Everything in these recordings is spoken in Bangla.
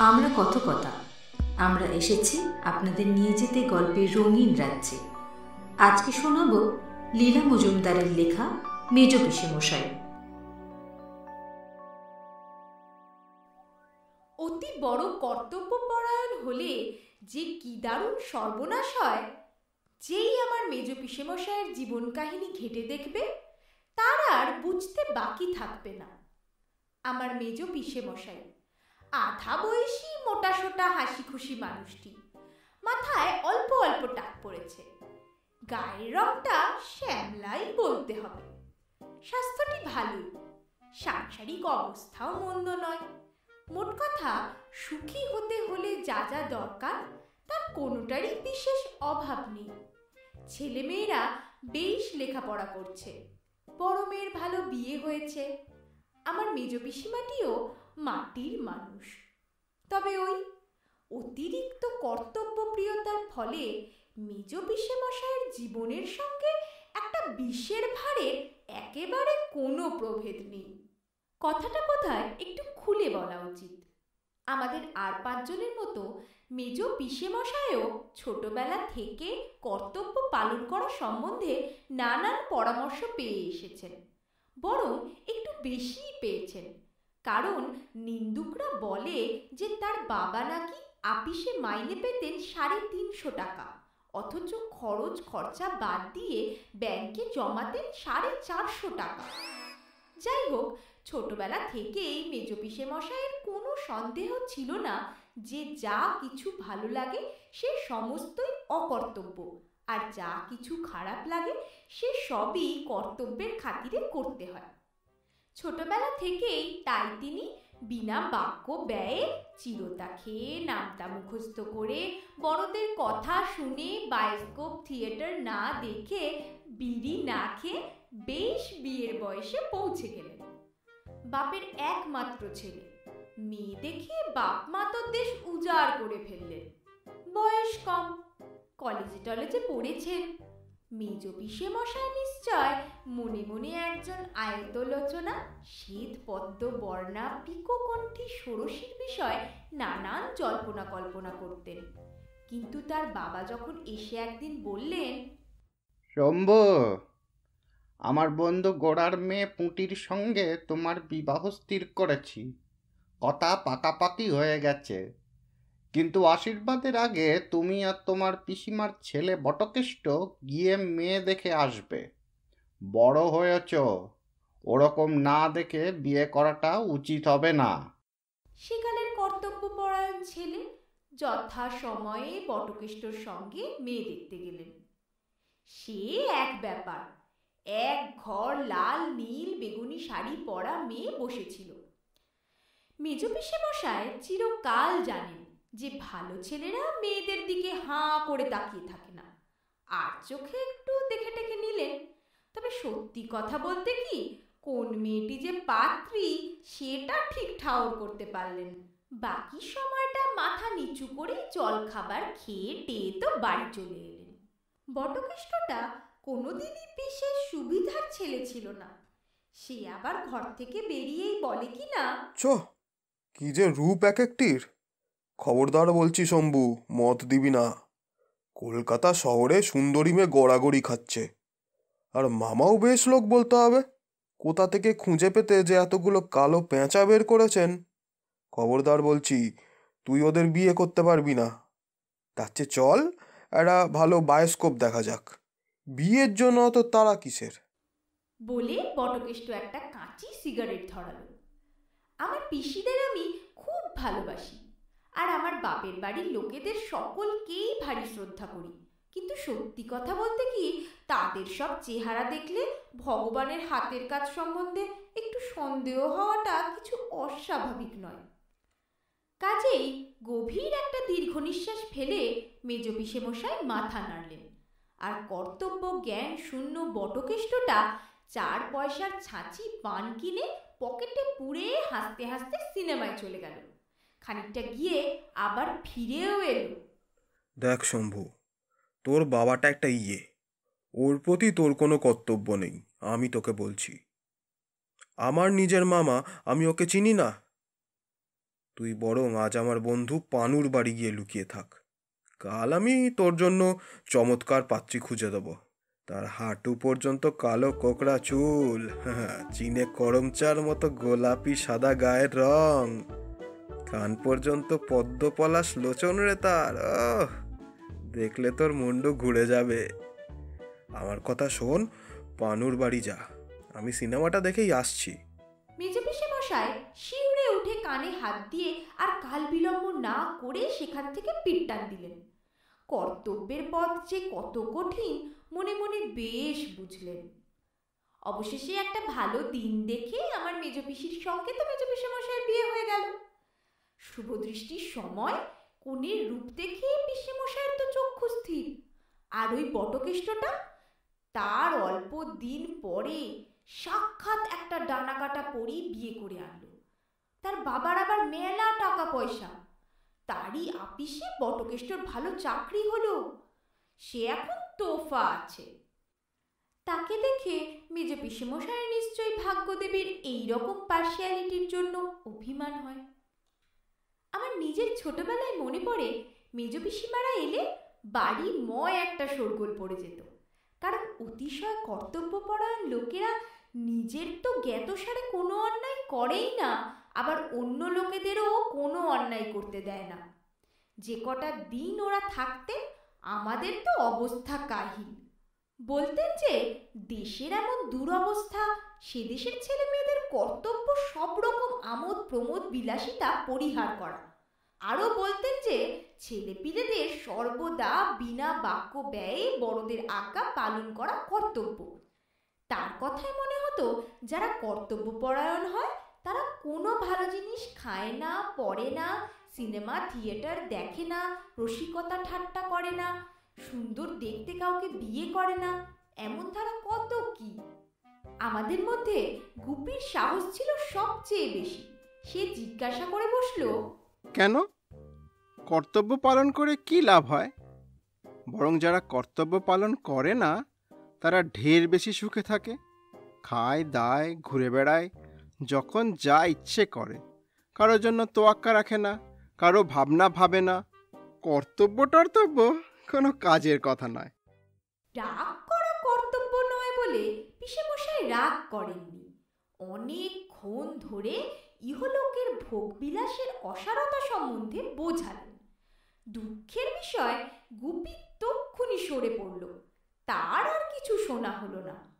আমরা কত কথা আমরা এসেছি আপনাদের নিয়ে যেতে গল্পের রঙিন রাজ্যে। আজকে শোনাব লীলা মজুমদারের লেখা মেজ মশাই অতি বড় কর্তব্য কর্তব্যপরায়ণ হলে যে কি দারুণ সর্বনাশ হয়, যেই আমার মেজ পিসেমশায়ের জীবন কাহিনী ঘেটে দেখবে, তার আর বুঝতে বাকি থাকবে না। আমার মেজ পিসেমশাই আধা বয়সী মোটা সোটা হাসি খুশি মানুষটি। মাথায় অল্প অল্প টাক পড়েছে। গায়ের রংটা শ্যামলাই বলতে হবে। স্বাস্থ্যটি ভালোই। সাংসারিক অবস্থাও মন্দ নয়। মোট কথা, সুখী হতে হলে যা যা দরকার, তার কোনোটারই বিশেষ অভাব নেই। ছেলেমেয়েরা বেশ লেখাপড়া করছে। বড় মেয়ের ভালো বিয়ে হয়েছে। আমার মেজ পিসিমাটিও মাটির মানুষ। তবে ওই অতিরিক্ত কর্তব্যপ্রিয়তার ফলে মেজ পিসেমশায়ের জীবনের সঙ্গে একটা বিষের ভারের একেবারে কোনো প্রভেদ নেই। কথাটা কোথায় একটু খুলে বলা উচিত। আমাদের আর পাঁচজনের মতো মেজ পিসেমশায়ও ছোটবেলা থেকে কর্তব্য পালন করা সম্বন্ধে নানান পরামর্শ পেয়ে এসেছেন, বরং একটু বেশিই পেয়েছেন। কারণ নিন্দুকরা বলে যে তার বাবা নাকি আপিসে মাইনে পেতেন সাড়ে তিনশো টাকা, অথচ খরচ খরচা বাদ দিয়ে ব্যাংকে জমাতেন সাড়ে চারশো টাকা। যাই হোক, ছোটবেলা থেকেই মেজ পিসে মশাইয়ের কোনো সন্দেহ ছিল না যে যা কিছু ভালো লাগে সে সমস্তই অকর্তব্য, আর যা কিছু খারাপ লাগে সে সবই কর্তব্যের খাতিরে করতে হয়। ছোটবেলা থেকেই তাই তিনি বিনা বাক্য ব্যয়ে চিরতা খেয়ে নামতা মুখস্থ করে বড়দের কথা শুনে বায়োস্কোপ থিয়েটার না দেখে বিড়ি না খেয়ে বেশ বিয়ের বয়সে পৌঁছে গেলেন। বাপের একমাত্র ছেলে। মেয়ে দেখে বাপ মা তো দেশ উজাড় করে ফেললেন। বয়স কম, কলেজে টলেজে পড়েছেন। মেজ মশাই নিশ্চয়, মনে মনে একজন আয়তলোচনা শীত পদ্ম বর্ণা পিকোকণ্ঠী ষোড়শীর বিষয় নানান জল্পনা কল্পনা করতেন। কিন্তু তার বাবা যখন এসে একদিন বললেন, শম্ভু, আমার বন্ধু গোড়ার মেয়ে পুঁটির সঙ্গে তোমার বিবাহ স্থির করেছি। কথা পাকাপাকি হয়ে গেছে। কিন্তু আশীর্বাদের আগে তুমি আর তোমার পিসিমার ছেলে বটকেষ্ট গিয়ে মেয়ে দেখে আসবে। বড় হয়েছ, ওরকম না দেখে বিয়ে করাটা উচিত হবে না। সেকালের কর্তব্যপরায়ণ ছেলে যথা সময়ে বটকেষ্টর সঙ্গে মেয়ে দেখতে গেলেন। সে এক ব্যাপার, এক ঘর লাল, নীল, বেগুনি শাড়ি পরা মেয়ে বসেছিল। মেজ পিসে মশাই চিরকাল জানেন যে ভালো ছেলেরা মেয়েদের দিকে হাঁ করে তাকিয়ে থাকে না। আর চোখে একটু দেখে টেকে নিলেন তবে সত্যি কথা বলতে কি, কোন মেয়েটি যে পাত্রী, সেটা ঠিক ঠাউর করতে পারলেন। বাকি সময়টা মাথা নিচু করে জল খাবার খেয়ে টেয়ে তো বাড়ি চলে এলেন। বটকেষ্টটা কোনোদিনই বিশেষ সুবিধার ছেলে ছিল না। সে আবার ঘর থেকে বেরিয়েই বলে কি না চ কি যে রূপ এক একটির। খবরদার বলছি শম্ভু, মত দিবি না। কলকাতা শহরে সুন্দরী মেয়ে গড়াগড়ি খাচ্ছে। আর মামাও বেশ লোক বলতে হবে। কোথা থেকে খুঁজে পেতে যে এতগুলো কালো পেঁচা বের করেছেন? খবরদার বলছি, তুই ওদের বিয়ে করতে পারবি না। তার চেয়ে চল, একটা ভালো বায়োস্কোপ দেখা যাক। বিয়ের জন্য অত তারা কিসের? বলে বটকেষ্ট একটা কাঁচি সিগারেট ধরালো। আমার পিসিদের আমি খুব ভালোবাসি। আর আমার বাপের বাড়ির লোকেদের সকলকেই ভারী শ্রদ্ধা করি। কিন্তু সত্যি কথা বলতে কি, তাদের সব চেহারা দেখলে ভগবানের হাতের কাজ সম্বন্ধে একটু সন্দেহ হওয়াটা কিছু অস্বাভাবিক নয়। কাজেই গভীর একটা দীর্ঘ নিঃশ্বাস ফেলে মেজ মশাই মাথা নাড়লেন। আর কর্তব্য, জ্ঞান, শূন্য, বটকেষ্টটা চার পয়সার ছাঁচি পান কিনে পকেটে পুড়ে হাসতে হাসতে সিনেমায় চলে গেল। খানিকটা গিয়ে আবার ফিরেও এলো। দেখ শম্ভু, তোর বাবাটা একটা ইয়ে। ওর প্রতি তোর কোনো কর্তব্য নেই, আমি তোকে বলছি। আমার নিজের মামা, আমি ওকে চিনি না। তুই বরং আজ আমার বন্ধু পানুর বাড়ি গিয়ে লুকিয়ে থাক। কাল আমি তোর জন্য চমৎকার পাত্রী খুঁজে দেবো। তার হাঁটু পর্যন্ত কালো কোকড়া চুল হ্যাঁ চীনে করমচার মতো গোলাপি সাদা গায়ের রং। কান পর্যন্ত পদ্ম পলাশ লোচন রে তার দেখলে তোর মুন্ডু ঘুরে যাবে। আমার কথা শোন, পানুর বাড়ি যা, আমি সিনেমাটা দেখেই আসছি। মেজপিসে মশাই, শিউরে উঠে কানে হাত দিয়ে আর কাল বিলম্ব না করে সেখান থেকে পিটটান দিলেন। কর্তব্যের পথ যে কত কঠিন, মনে মনে বেশ বুঝলেন। অবশেষে একটা ভালো দিন দেখে আমার মেজপিসির সঙ্গে তো মেজপিসে মশাইয়ের বিয়ে হয়ে গেল। শুভদৃষ্টির সময় কনের রূপ দেখে মশাইয়ের তো চক্ষু স্থির। আর ওই বটকেষ্টটা? তার অল্প দিন পরে সাক্ষাৎ একটা ডানাকাটা পরি বিয়ে করে আনলো। তার বাবার আবার মেলা টাকা পয়সা। তারই আপিসে বটকেষ্টর ভালো চাকরি হলো। সে এখন তোফা আছে। তাকে দেখে মেজ পিসেমশায়ের নিশ্চয়ই ভাগ্যদেবীর এই রকম পার্সিয়ালিটির জন্য অভিমান হয়। আমার নিজের ছোটবেলায় মনে পড়ে মেজ পিসিমারা এলে বাড়ি ময় একটা শোরগোল পড়ে যেত। কারণ অতিশয় কর্তব্যপরায়ণ লোকেরা নিজের তো জ্ঞাতসারে কোনো অন্যায় করেই না, আবার অন্য লোকেদেরও কোনো অন্যায় করতে দেয় না। যে কটা দিন ওরা থাকতেন আমাদের তো অবস্থা কাহিল। বলতেন যে দেশের এমন দুরবস্থা সে দেশের ছেলে মেয়েদের কর্তব্য সব রকম আমোদ, প্রমোদ, বিলাসিতা পরিহার করা। আরও বলতেন যে, ছেলেপিলেদের সর্বদা বিনা বাক্য ব্যয়ে বড়দের আজ্ঞা পালন করা কর্তব্য। তার কথায় মনে হতো, যারা কর্তব্যপরায়ণ হয়, তারা কোনো ভালো জিনিস খায় না, পড়ে না, সিনেমা, থিয়েটার দেখে না, রসিকতা ঠাট্টা করে না, সুন্দর দেখতে কাউকে বিয়ে করে না, এমন তারা কত কি? আমাদের মধ্যে গুপির সাহস ছিল সবচেয়ে বেশি। সে জিজ্ঞাসা করে বসল কেন? কর্তব্য পালন করে কি লাভ হয়? বরং যারা কর্তব্য পালন করে না তারা ঢের বেশি সুখে থাকে খায় দায় ঘুরে বেড়ায় যখন যা ইচ্ছে করে। কারোর জন্য তোয়াক্কা রাখে না কারও ভাবনা ভাবে না। কর্তব্য টর্তব্য কোনো কাজের কথা নয়। রাগ করা কর্তব্য নয় বলে পিসেমশাই রাগ করেননি। অনেকক্ষণ ধরে ইহলোকের ভোগবিলাসের অসারতা সম্বন্ধে বোঝালেন। দুঃখের বিষয় গুপি তক্ষুনি সরে পড়ল। তার আর কিছু শোনা হলো না।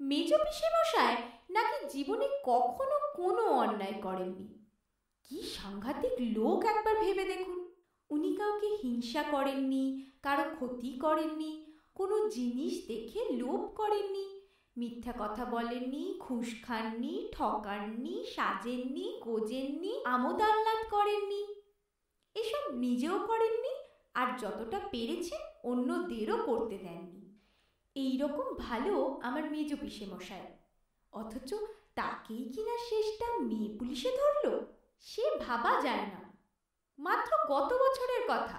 মেজ পিসেমশায় নাকি জীবনে কখনো কোনো অন্যায় করেননি? কি সাংঘাতিক লোক একবার ভেবে দেখুন। উনি কাউকে হিংসা করেননি, কারও ক্ষতি করেননি, কোনো জিনিস দেখে লোভ করেননি মিথ্যা কথা বলেননি, ঘুষ খাননি, ঠকাননি, সাজেননি, গোজেননি, আমোদ আহ্লাদ করেননি। এসব নিজেও করেননি আর যতটা পেরেছেন অন্যদেরও করতে দেননি। এই রকম ভালো আমার মেজ পিসে মশাই অথচ তাকেই কিনা শেষটা মেয়ে পুলিশে ধরল? সে ভাবা যায় না। মাত্র গত বছরের কথা।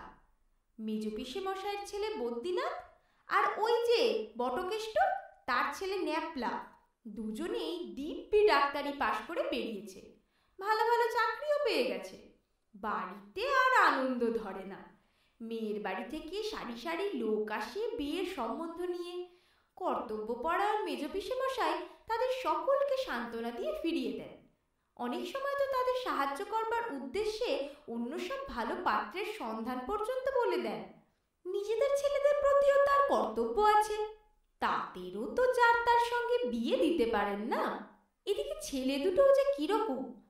মেজ পিসে মশাইয়ের ছেলে বদ্যিনাথ আর ওই যে বটকেষ্ট তার ছেলে ন্যাপলা। দুজনেই দিব্যি ডাক্তারি পাশ করে বেরিয়েছে। ভালো ভালো চাকরিও পেয়ে গেছে। বাড়িতে আর আনন্দ ধরে না। মেয়ের বাড়ি থেকে সারি সারি লোক আসে বিয়ের সম্বন্ধ নিয়ে। কর্তব্যপরায়ণ মেজ পিসেমশাই তাদের সকলকে সান্ত্বনা দিয়ে ফিরিয়ে দেন। অনেক সময় তো তাদের সাহায্য করবার উদ্দেশ্যে অন্য সব ভালো পাত্রের সন্ধান পর্যন্ত বলে দেন। নিজেদের ছেলেদের প্রতিও তার কর্তব্য আছে। তাদেরও তো যার তার সঙ্গে বিয়ে দিতে পারেন না। এদিকে ছেলে দুটোও যে কীরকম?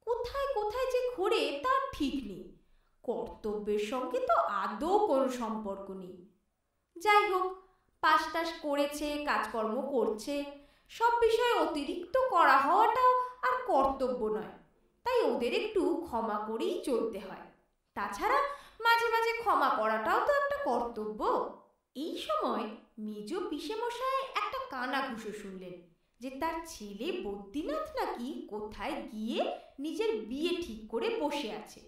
কোথায় কোথায় যে ঘোরে তার ঠিক নেই। কর্তব্যের সঙ্গে তো আদৌ কোনো সম্পর্ক নেই। যাই হোক, পাশ টাস করেছে, কাজকর্ম করছে, সব বিষয়ে অতিরিক্ত করা হওয়াটাও আর কর্তব্য নয়। তাই ওদের একটু ক্ষমা করেই চলতে হয়। তাছাড়া মাঝে মাঝে ক্ষমা করাটাও তো একটা কর্তব্য। এই সময় মেজ পিসেমশায় একটা কানা ঘুষো শুনলেন যে তার ছেলে বদ্রীনাথ নাকি কোথায় গিয়ে নিজের বিয়ে ঠিক করে বসে আছে।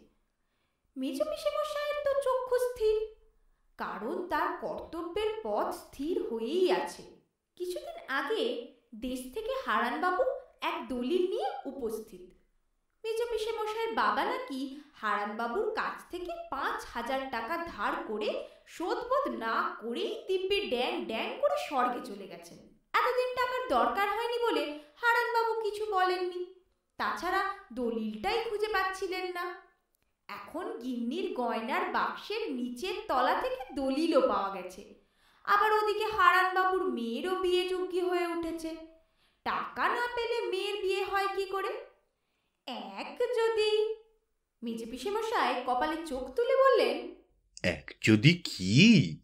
মেজ পিসেমশায়ের তো চক্ষু স্থির, কারণ তার কর্তব্যের পথ স্থির হয়েই আছে। কিছুদিন আগে দেশ থেকে হারানবাবু এক দলিল নিয়ে উপস্থিত। মেজ পিসে মশাইয়ের বাবা নাকি হারানবাবুর কাছ থেকে পাঁচ হাজার টাকা ধার করে শোধবোধ না করেই দিব্যি ড্যাং ড্যাং করে স্বর্গে চলে গেছেন। এতদিন টাকার দরকার হয়নি বলে হারানবাবু কিছু বলেননি। তাছাড়া দলিলটাই খুঁজে পাচ্ছিলেন না। এখন গিন্নির গয়নার বাক্সের নিচের তলা থেকে দলিলও পাওয়া গেছে। আবার ওদিকে হারানবাবুর মেয়েরও বিয়ে যোগ্য হয়ে উঠেছে। টাকা না পেলে মেয়ের বিয়ে হয় কি করে? এক যদি মেজে পিসেমশাই কপালে চোখ তুলে বললেন এক যদি কি?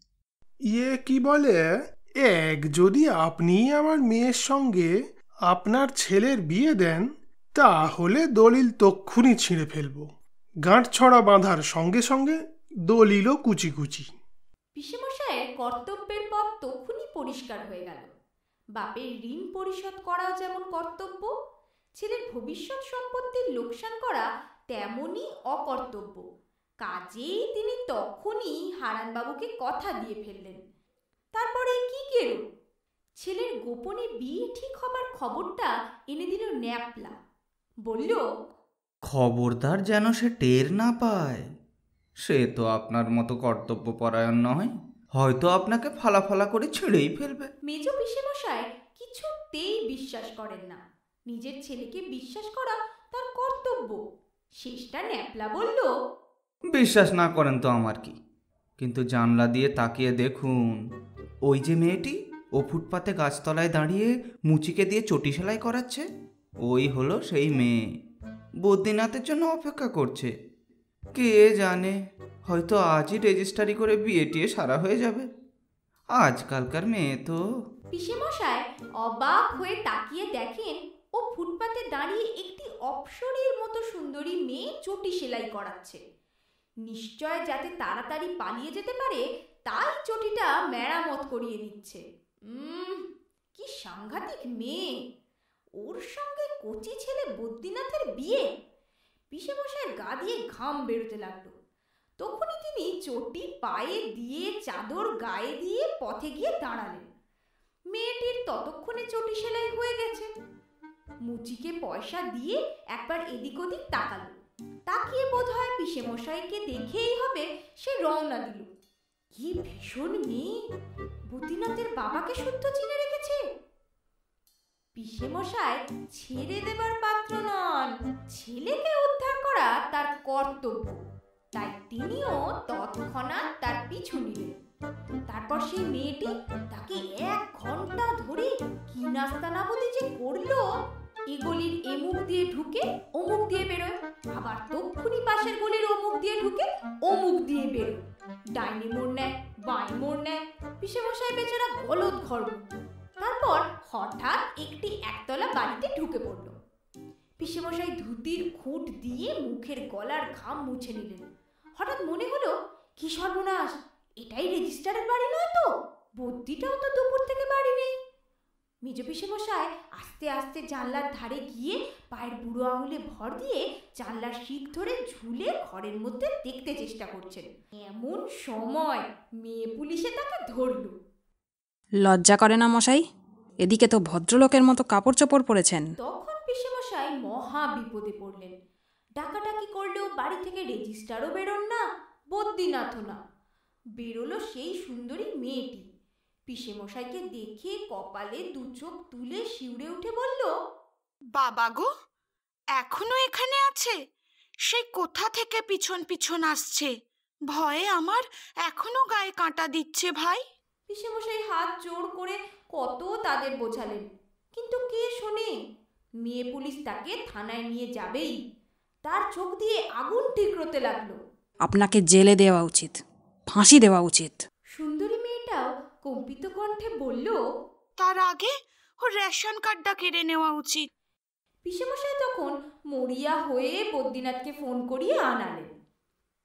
ইয়ে কি বলে? এক যদি আপনি আমার মেয়ের সঙ্গে আপনার ছেলের বিয়ে দেন তাহলে দলিল তক্ষুনি ছিঁড়ে ফেলব। গাঁট ছড়া বাঁধার সঙ্গে সঙ্গে দলিলও কুচি কুচি। পিসেমশাইয়ের কর্তব্যের পথ তখনই পরিষ্কার হয়ে গেল। বাপের ঋণ পরিশোধ করাও যেমন কর্তব্য ছেলের ভবিষ্যৎ সম্পত্তির লোকসান করা তেমনই অকর্তব্য। কাজেই তিনি তখনই হারানবাবুকে কথা দিয়ে ফেললেন। তারপরে কি কেরো ছেলের গোপনে বিয়ে ঠিক হবার খবরটা এনে দিল ন্যাপলা। বলল খবরদার যেন সে টের না পায়। সে তো আপনার মতো কর্তব্যপরায়ণ নয়। হয়তো আপনাকে ফালাফালা করে ছেড়েই ফেলবে। মেজ পিসেমশাই কিছুতেই বিশ্বাস করেন না। নিজের ছেলেকে বিশ্বাস করা তার কর্তব্য। শেষটা ন্যাপলা বলল বিশ্বাস না করেন তো আমার কি? কিন্তু জানলা দিয়ে তাকিয়ে দেখুন, ওই যে মেয়েটি ও ফুটপাতে গাছতলায় দাঁড়িয়ে মুচিকে দিয়ে চটি সেলাই করাচ্ছে? ওই হলো সেই মেয়ে। বদ্রীনাথের জন্য অপেক্ষা করছে। কে জানে, হয়তো আজই রেজিস্টারি করে বিয়ে টিয়ে সারা হয়ে যাবে। আজকালকার মেয়ে তো। পিসেমশাই, অবাক হয়ে তাকিয়ে দেখেন ও ফুটপাতে দাঁড়িয়ে একটি অপসরীর মতো সুন্দরী মেয়ে চটি সেলাই করাচ্ছে। নিশ্চয় যাতে তাড়াতাড়ি পালিয়ে যেতে পারে, তাই চটিটা মেরামত করিয়ে উম, কি সাংঘাতিক মেয়ে। ওর সঙ্গে কচি ছেলে বদ্রীনাথের বিয়ে। পিসেমশাইয়ের গা দিয়ে ঘাম বেরোতে লাগল। তখনই তিনি চটি পায়ে দিয়ে চাদর গায়ে দিয়ে পথে গিয়ে দাঁড়ালেন। মেয়েটির ততক্ষণে চটি সেলাই হয়ে গেছে। মুচিকে পয়সা দিয়ে একবার এদিক ওদিক তাকালো। তাকিয়ে বোধ হয় পিসে মশাইকে দেখেই হবে সে রওনা দিল। কি ভীষণ মেয়ে! বদ্রীনাথের বাবাকে শুদ্ধ চিনে রেখেছে। পিসে মশাই ছেড়ে দেবার পাত্র নন, ছেলেকে উদ্ধার করা তার কর্তব্য। তাই তিনিও তৎক্ষণাৎ তার পিছু নিলেন। তারপর সেই মেয়েটি তাকে এক ঘণ্টা ধরে কি নাস্তা নাবদি যে করল এ গলির এ দিয়ে ঢুকে মুখ দিয়ে বেরোয়। আবার তক্ষুনি পাশের গলির মুখ দিয়ে ঢুকে মুখ দিয়ে বেরোয়। ডাইনি মোড় নেয়, বাই মোড় নেয় পিসে মশাই বেচারা গলদ ঘর তারপর হঠাৎ একটি একতলা বাড়িতে ঢুকে পড়ল। পিসেমশাই ধুতির খুঁট দিয়ে মুখের গলার ঘাম মুছে নিলেন। হঠাৎ মনে হলো, কি সর্বনাশ! এটাই রেজিস্টারের বাড়ি নয় তো? বদ্যিটাও তো দুপুর থেকে বাড়ি নেই। মেজ পিসেমশাই আস্তে আস্তে জানলার ধারে গিয়ে পায়ের বুড়ো আঙুলে ভর দিয়ে জানলার শিক ধরে ঝুলে ঘরের মধ্যে দেখতে চেষ্টা করছেন। এমন সময় মেয়ে পুলিশে তাকে ধরল। লজ্জা করে না মশাই? এদিকে তো ভদ্রলোকের মতো কাপড় চোপড় পরেছেন। তখন পিসেমশাই মহা বিপদে পড়লেন। ডাকাডাকি করলেও বাড়ি থেকে রেজিস্টারও বেরোন না বদ্যিনাথও না। বেরোলো সেই সুন্দরী মেয়েটি। পিসেমশাইকে দেখে কপালে দু চোখ তুলে শিউরে উঠে বলল বাবা গো এখনও এখানে আছে? সে কোথা থেকে পিছন পিছন আসছে? ভয়ে আমার এখনও গায়ে কাঁটা দিচ্ছে ভাই। পিসেমশাই হাত জোর করে কত তাদের বোঝালেন। কিন্তু কে শোনে? মেয়ে পুলিশ তাকে থানায় নিয়ে যাবেই। তার চোখ দিয়ে আগুন টিকরোতে লাগল। আপনাকে জেলে দেওয়া উচিত ফাঁসি দেওয়া উচিত। কম্পিত কণ্ঠে বলল তার আগে ও রেশন কার্ডটা কেড়ে নেওয়া উচিত। পিসেমশাই তখন মরিয়া হয়ে বদ্রীনাথকে ফোন করিয়ে আনালেন।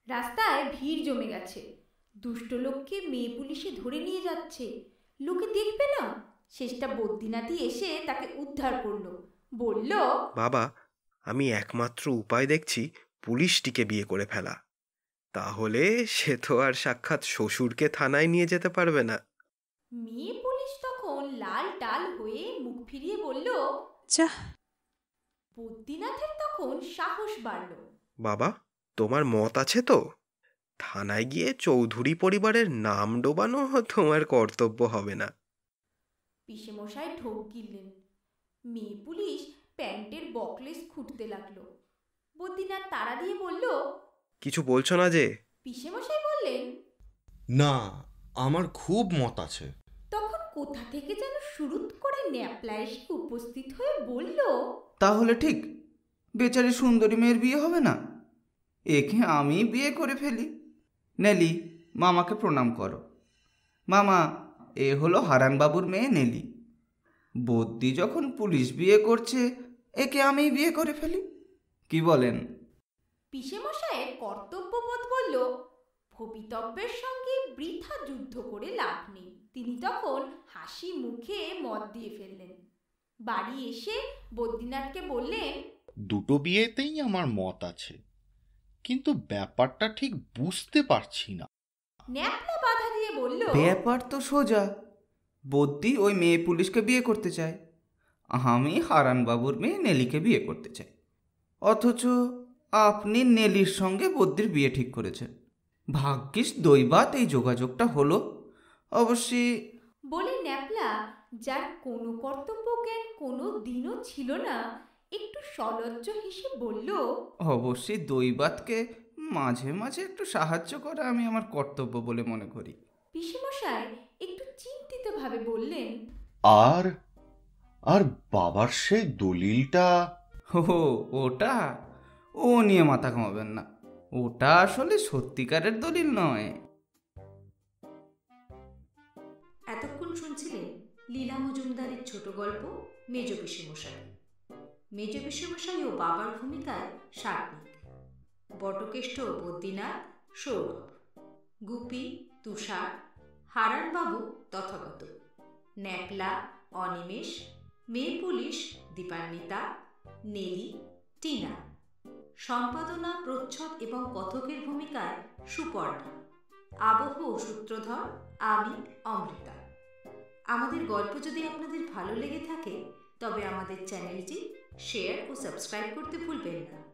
রাস্তায় ভিড় জমে গেছে। দুষ্ট লোককে মেয়ে পুলিশে ধরে নিয়ে যাচ্ছে। লোকে দেখবে না। শেষটা বদ্রীনাথই এসে তাকে উদ্ধার করল। বলল বাবা আমি একমাত্র উপায় দেখছি পুলিশটিকে বিয়ে করে ফেলা। তাহলে সে তো আর সাক্ষাৎ শ্বশুরকে থানায় নিয়ে যেতে পারবে না। মেয়ে পুলিশ তখন লাল টাল হয়ে মুখ ফিরিয়ে বলল যা বদ্রীনাথের তখন সাহস বাড়ল। বাবা তোমার মত আছে তো? থানায় গিয়ে চৌধুরী পরিবারের নাম ডোবানো তোমার কর্তব্য হবে না। পিসেমশাই ঢোক গিললেন। মেয়ে পুলিশ প্যান্টের বকলেস খুঁটতে লাগল। বদ্রীনাথ তাড়া দিয়ে বলল কিছু বলছো না যে? পিসেমশাই বললেন না আমার খুব মত আছে। তখন কোথা থেকে যেন শুরু করে ন্যাপলা এসে উপস্থিত হয়ে বলল তাহলে ঠিক বেচারি সুন্দরী মেয়ের বিয়ে হবে না? একে আমি বিয়ে করে ফেলি। নেলি মামাকে প্রণাম করো। মামা এ হলো হারানবাবুর মেয়ে নেলি। বদ্যি যখন পুলিশ বিয়ে করছে একে আমি বিয়ে করে ফেলি। কি বলেন? পিসেমশাইয়ের কর্তব্যবোধ বলল ভবিতব্যের সঙ্গে বৃথা যুদ্ধ করে লাভ নেই। তিনি তখন হাসি মুখে মদ দিয়ে ফেললেন। বাড়ি এসে বদ্রীনাথকে বললেন দুটো বিয়েতেই আমার মত আছে কিন্তু ব্যাপারটা ঠিক বুঝতে পারছি না। ন্যাপলা বাধা দিয়ে বলল ব্যাপার তো সোজা। বদ্যি ওই মেয়ে পুলিশকে বিয়ে করতে চায়। আমি হারানবাবুর মেয়ে নেলিকে বিয়ে করতে চাই। অথচ আপনি নেলির সঙ্গে বদ্যির বিয়ে ঠিক করেছেন। ভাগ্যিস দৈবাত এই যোগাযোগটা হলো। অবশ্যই বলে ন্যাপলা যার কোনো কর্তব্য জ্ঞান কোনো দিনও ছিল না একটু সলজ্জ হেসে বলল অবশ্যই দৈবাতকে মাঝে মাঝে একটু সাহায্য করা আমি আমার কর্তব্য বলে মনে করি। পিসেমশাই একটু চিন্তিতভাবে বললেন আর আর বাবার সেই দলিলটা? ও ওটা? ও নিয়ে মাথা ঘামাবেন না। ওটা আসলে সত্যিকারের দলিল নয়। এতক্ষণ শুনছিলেন লীলা মজুমদারের ছোট গল্প মেজ পিসেমশাই। মেজ পিসেমশাই ও বাবার ভূমিকায় সার্নিক বটকেষ্ট বদ্রীনাথ, সৌরভ। গুপি, তুষার, হারানবাবু তথাগত। ন্যাপলা, অনিমেষ, মেয়ে পুলিশ, দীপান্বিতা, নেলি, টিনা। সম্পাদনা, প্রচ্ছদ এবং কথকের ভূমিকায় সুপর্ণা। আবহ ও সূত্রধর, আমি অমৃতা। আমাদের গল্প যদি আপনাদের ভালো লেগে থাকে, তবে আমাদের চ্যানেলটি শেয়ার ও সাবস্ক্রাইব করতে ভুলবেন না।